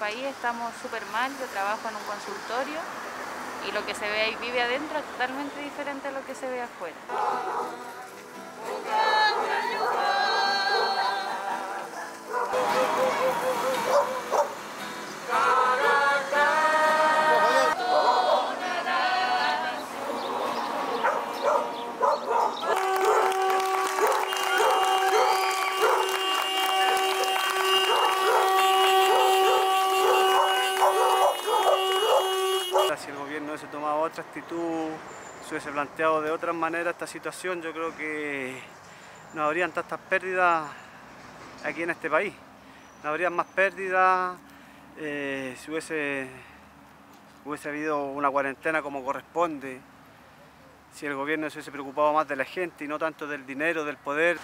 país estamos súper mal, yo trabajo en un consultorio y lo que se ve y vive adentro es totalmente diferente a lo que se ve afuera. Hubiese tomado otra actitud, se hubiese planteado de otra manera esta situación, yo creo que no habrían tantas pérdidas aquí en este país. No habrían más pérdidas eh, si hubiese, hubiese habido una cuarentena como corresponde, si el gobierno se hubiese preocupado más de la gente y no tanto del dinero, del poder.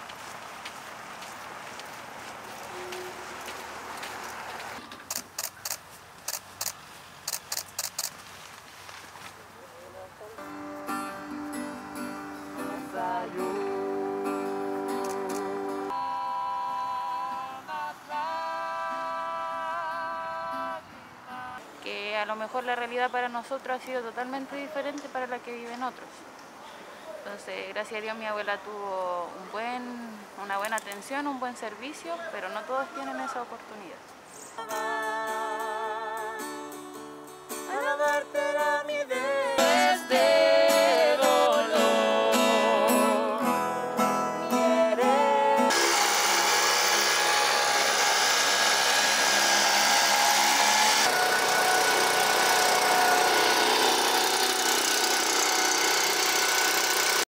A lo mejor la realidad para nosotros ha sido totalmente diferente para la que viven otros. Entonces, gracias a Dios mi abuela tuvo un buen, una buena atención, un buen servicio, pero no todos tienen esa oportunidad.